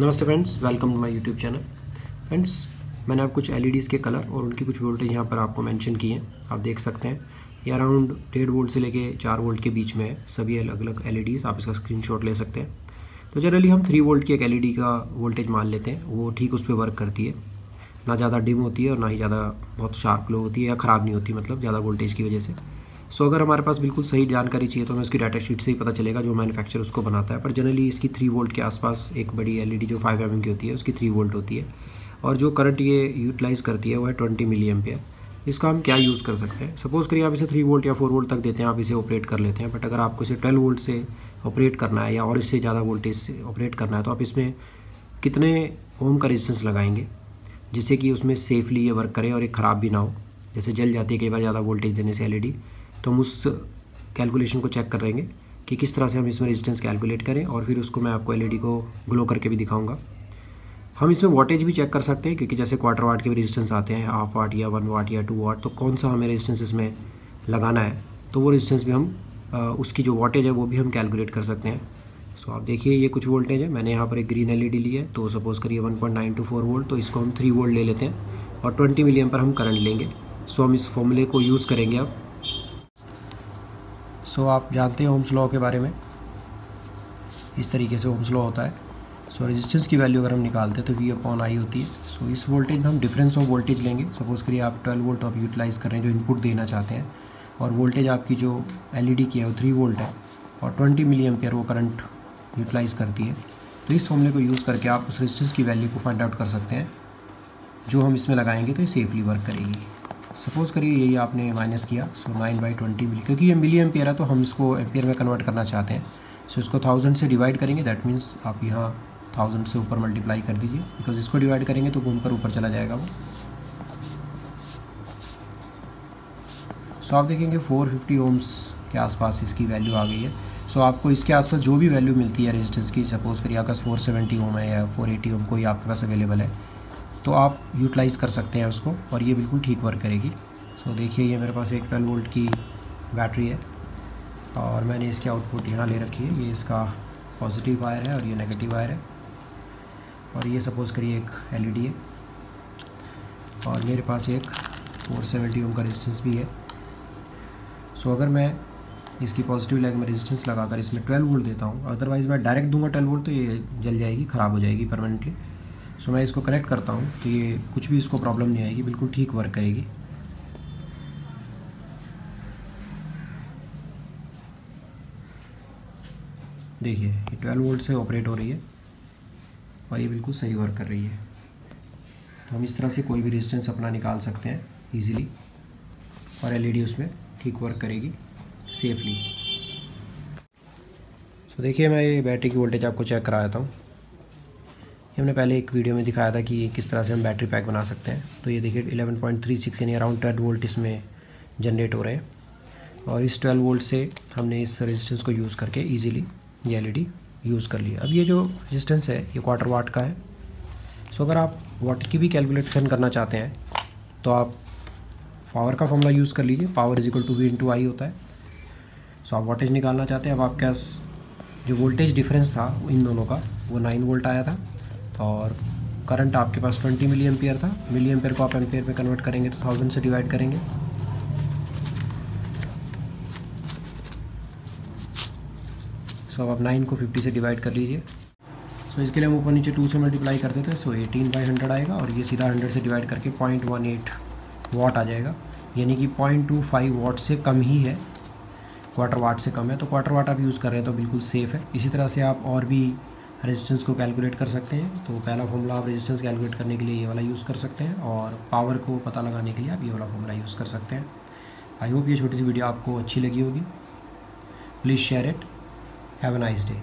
नमस्ते friends welcome to my YouTube channel friends, मैंने आप कुछ एलईडीज़ के कलर और उनकी कुछ वोल्टेज यहाँ पर आपको मेंशन किए हैं। आप देख सकते हैं। ये अराउंड डेढ़ वोल्ट से लेके चार वोल्ट के बीच में है। सभी अलग अलग एलईडीज़ आप इसका स्क्रीनशॉट ले सकते हैं। तो जनरली हम थ्री वोल्ट की एक एलईडी का वोल्टेज मान लेते हैं। वो ठीक उस पर वर्क करती है। ना ज़्यादा डिम होती है और ना ही ज़्यादा बहुत शार्प लो होती है या ख़राब नहीं होती मतलब ज़्यादा वोल्टेज की वजह से। सो अगर हमारे पास बिल्कुल सही जानकारी चाहिए तो हमें उसकी डाटा शीट से ही पता चलेगा जो मैन्युफैक्चर उसको बनाता है। पर जनरली इसकी थ्री वोल्ट के आसपास एक बड़ी एलईडी जो फाइव एम की होती है, उसकी थ्री वोल्ट होती है। और जो करंट ये यूटिलाइज़ करती है, वो है ट्वेंटी मिली एम्पियर इसका हम क्या यूज़ कर सकते हैं? सपोज़ करिए आप इसे थ्री वोल्ट या फोर वोल्ट तक देते हैं, आप इसे ऑपरेट कर लेते हैं। बट अगर आपको इसे ट्वेल्व वोल्ट से ऑपरेट करना है या और इससे ज़्यादा वोल्टेज से ऑपरेट करना है तो आप इसमें कितने ओम का रेजिस्टेंस लगाएँगे, जिससे कि उसमें सेफली ये वर्क करे और एक ख़राब भी ना हो। जैसे जल जाती है, कई बार ज़्यादा वोल्टेज देने से एलईडी तो हम उस कैलकुलेशन को चेक करेंगे कि किस तरह से हम इसमें रेजिस्टेंस कैलकुलेट करें और फिर उसको मैं आपको एलईडी को ग्लो करके भी दिखाऊँगा। हम इसमें वाटेज भी चेक कर सकते हैं क्योंकि जैसे क्वार्टर वाट के भी रेजिस्टेंस आते हैं हाफ़ वाट या वन वाट या टू वाट तो कौन सा हमें रेजिस्टेंस इसमें लगाना है? तो वो रेजिस्टेंस भी हम आ, उसकी जो वाटेज है वो भी हम कैलकुलेट कर सकते हैं। सो आप देखिए ये कुछ वोल्टेज है। मैंने यहाँ पर एक ग्रीन एलईडी ली है तो सपोज़ करिए 1.9 टू फोर वोल्ट तो इसको हम थ्री वोल्ट ले लेते हैं और 20 मिलियम पर हम करंट लेंगे। सो हम इस फॉर्मूले को यूज़ करेंगे अब। सो आप जानते हैं ओम्स लॉ के बारे में। इस तरीके से ओम्स लॉ होता है। सो रेजिस्टेंस की वैल्यू अगर हम निकालते हैं तो वी अपॉन आई होती है। सो इस वोल्टेज में हम डिफरेंस ऑफ़ वोल्टेज लेंगे। सपोज़ करिए आप 12 वोल्ट आप यूटिलाइज़ कर रहे हैं, जो इनपुट देना चाहते हैं। और वोल्टेज आपकी जो एलईडी की है, वो थ्री वोल्ट है। और ट्वेंटी मिली एम्पियर वो करंट यूटिलाइज़ करती है। तो इस फॉर्मूले को यूज़ करके आप उस रेजिस्टेंस की वैल्यू को फाइंड आउट कर सकते हैं। जो हम इसमें लगाएँगे तो ये सेफली वर्क करेगी। सपोज़ करिए यही आपने माइनस किया so nine by twenty milli. क्योंकि ये मिली एम्पियर है तो हम इसको एम्पियर में कन्वर्ट करना चाहते हैं। सो so, इसको थाउज़ेंड से डिवाइड करेंगे दैट मीन्स आप यहाँ थाउज़ेंड से ऊपर मल्टीप्लाई कर दीजिए। बिकॉज़ इसको डिवाइड करेंगे तो घूम कर ऊपर चला जाएगा वो। सो so, आप देखेंगे 450 ओम्स के आसपास इसकी वैल्यू आ गई है। सो so, आपको इसके आसपास जो भी वैल्यू मिलती है रेजिस्टेंस की सपोज़ करिए आपका 470 ओम है या 480 ओम कोई आपके पास अवेलेबल है। तो आप यूटिलाइज़ कर सकते हैं उसको और ये बिल्कुल ठीक वर्क करेगी। सो देखिए, ये मेरे पास एक ट्वेल्व वोल्ट की बैटरी है और मैंने इसकी आउटपुट यहाँ ले रखी है। ये इसका पॉजिटिव वायर है और ये नेगेटिव वायर है और ये सपोज़ करिए एक एलईडी है और मेरे पास एक 470 ओम का रेजिस्टेंस भी है। सो अगर मैं इसकी पॉजिटिव लेग में रेजिस्टेंस लगाकर इसमें 12 वोल्ट देता हूँ अदरवाइज़ मैं डायरेक्ट दूँगा 12 वोल्ट तो ये जल जाएगी, ख़राब हो जाएगी परमानेंटली सो मैं इसको कनेक्ट करता हूँ तो ये कुछ भी इसको प्रॉब्लम नहीं आएगी, बिल्कुल ठीक वर्क करेगी। देखिए, ये 12 वोल्ट से ऑपरेट हो रही है और ये बिल्कुल सही वर्क कर रही है। तो हम इस तरह से कोई भी रेजिस्टेंस अपना निकाल सकते हैं इजीली और एलईडी उसमें ठीक वर्क करेगी सेफली तो देखिए, मैं ये बैटरी की वोल्टेज आपको चेक करा देता हूँ। हमने पहले एक वीडियो में दिखाया था कि किस तरह से हम बैटरी पैक बना सकते हैं। तो ये देखिए 11.36 यानी अराउंड 12 वोल्ट इसमें जनरेट हो रहे हैं। और इस 12 वोल्ट से हमने इस रेजिस्टेंस को यूज़ करके इजीली ये एलईडी यूज़ कर लिया। अब ये जो रेजिस्टेंस है, ये क्वार्टर वाट का है। सो अगर आप वाट की भी कैलकुलेशन करना चाहते हैं तो आप पावर का फॉर्मूला यूज़ कर लीजिए। Power is equal to V into I होता है। सो आप वाटेज निकालना चाहते हैं। अब आपके पास जो वोल्टेज डिफरेंस था इन दोनों का, वो नाइन वोल्ट आया था। और करंट आपके पास 20 मिली एम्पियर था। मिली एम्पियर को आप एम्पियर में कन्वर्ट करेंगे तो थाउज़ेंड से डिवाइड करेंगे। सो अब आप नाइन को 50 से डिवाइड कर लीजिए। सो so, इसके लिए हम ऊपर नीचे टू से मल्टीप्लाई करते थे सो एटीन बाई हंड्रेड आएगा और ये सीधा हंड्रेड से डिवाइड करके पॉइंट वन एट वाट आ जाएगा। यानी कि पॉइंट टू फाइव वाट से कम ही है। क्वार्टर वाट से कम है। तो क्वार्टर वाट आप यूज़ कर रहे हैं तो बिल्कुल सेफ़ है। इसी तरह से आप और भी रेजिस्टेंस को कैलकुलेट कर सकते हैं। तो पहला फॉर्मूला आप रेजिस्टेंस कैलकुलेट करने के लिए ये वाला यूज़ कर सकते हैं और पावर को पता लगाने के लिए आप ये वाला फॉर्मूला यूज़ कर सकते हैं। आई होप ये छोटी सी वीडियो आपको अच्छी लगी होगी। Please share it have a nice day